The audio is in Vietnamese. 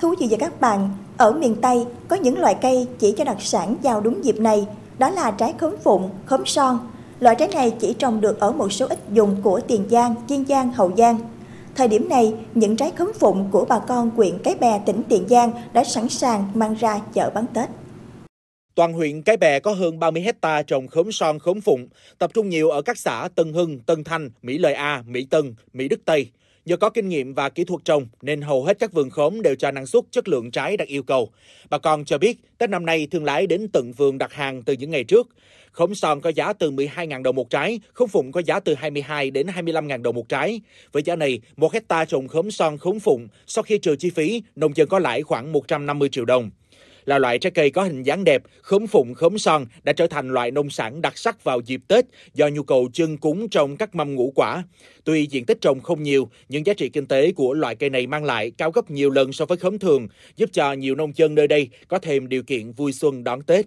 Thú vị và các bạn, ở miền Tây có những loại cây chỉ cho đặc sản vào đúng dịp này, đó là trái khóm phụng, khóm son. Loại trái này chỉ trồng được ở một số ít vùng của Tiền Giang, Kiên Giang, Hậu Giang. Thời điểm này, những trái khóm phụng của bà con huyện Cái Bè, tỉnh Tiền Giang đã sẵn sàng mang ra chợ bán Tết. Toàn huyện Cái Bè có hơn 30 hecta trồng khóm son khóm phụng, tập trung nhiều ở các xã Tân Hưng, Tân Thanh, Mỹ Lợi A, Mỹ Tân, Mỹ Đức Tây. Do có kinh nghiệm và kỹ thuật trồng nên hầu hết các vườn khóm đều cho năng suất chất lượng trái đạt yêu cầu. Bà con cho biết Tết năm nay thương lái đến tận vườn đặt hàng từ những ngày trước. Khóm son có giá từ 12.000 đồng một trái, khóm phụng có giá từ 22 đến 25.000 đồng một trái. Với giá này, một hecta trồng khóm son khóm phụng sau khi trừ chi phí, nông dân có lãi khoảng 150 triệu đồng là loại trái cây có hình dáng đẹp, khóm phụng khóm son đã trở thành loại nông sản đặc sắc vào dịp Tết do nhu cầu chân cúng trong các mâm ngũ quả. Tuy diện tích trồng không nhiều, nhưng giá trị kinh tế của loại cây này mang lại cao gấp nhiều lần so với khóm thường, giúp cho nhiều nông dân nơi đây có thêm điều kiện vui xuân đón Tết.